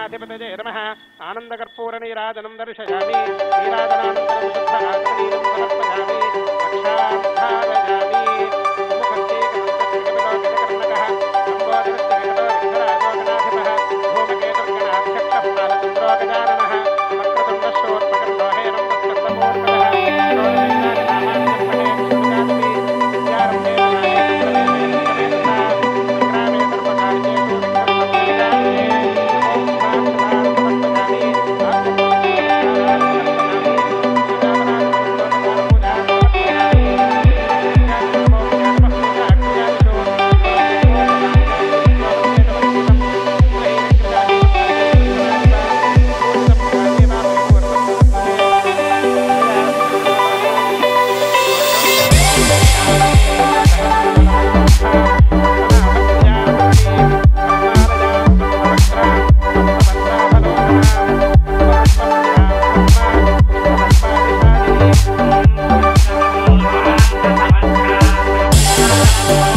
పినాకనాధిపతయే నమ. ఆనందకర్పూర నీరాజనం దర్శయామి. నీరాజనానంతరం శుద్ధరాగమనీయం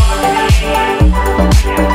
ఈ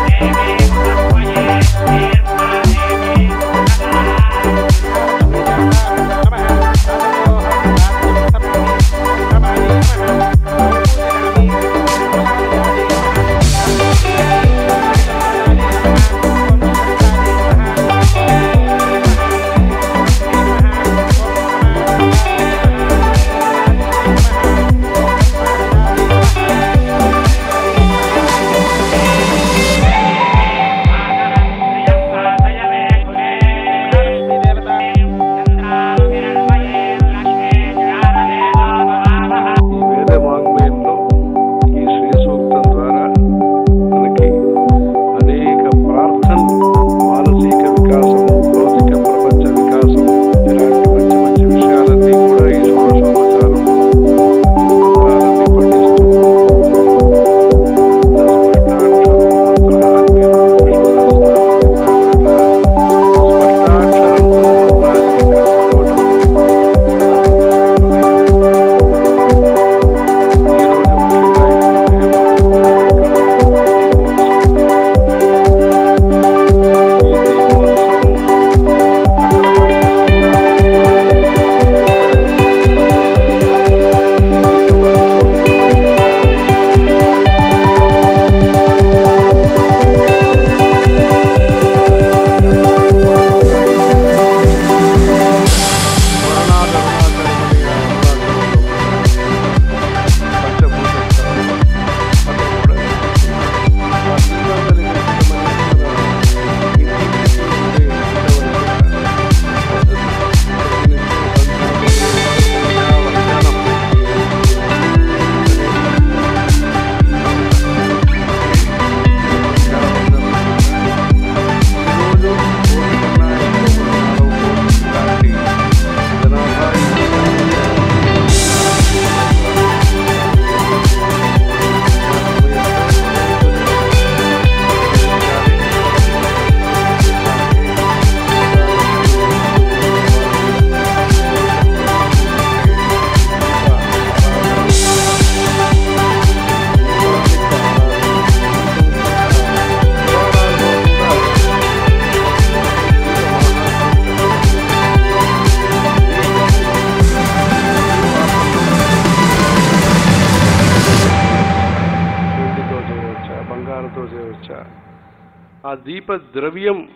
ఆ దీప ద్రవ్యం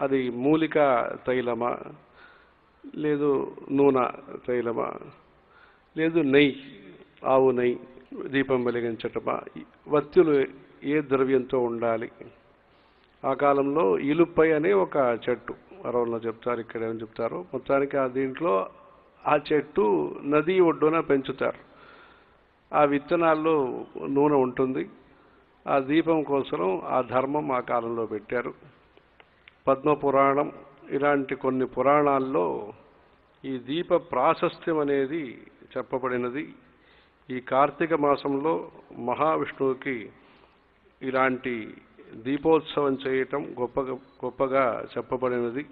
అది మూలిక తైలమా? లేదు నూనె తైలమా? లేదు నెయ్యి ఆవు నెయ్యి దీపం వెలిగించటమా? వత్తులు ఏ ద్రవ్యంతో ఉండాలి? ఆ కాలంలో ఇలుపై అనే ఒక చెట్టు అరవల్లో చెప్తారు ఇక్కడ ఏమని చెప్తారు? మొత్తానికి ఆ దీంట్లో ఆ చెట్టు నది ఒడ్డున పెంచుతారు. ఆ విత్తనాల్లో నూనె ఉంటుంది. ఆ దీపం కోసం ఆ ధర్మం ఆ కాలంలో పెట్టారు. పద్మ పురాణం ఇలాంటి కొన్ని పురాణాల్లో ఈ దీప ప్రాశస్త్యం అనేది చెప్పబడినది. ఈ కార్తీక మాసంలో మహావిష్ణువుకి ఇలాంటి దీపోత్సవం చేయటం గొప్పగా గొప్పగా చెప్పబడినది.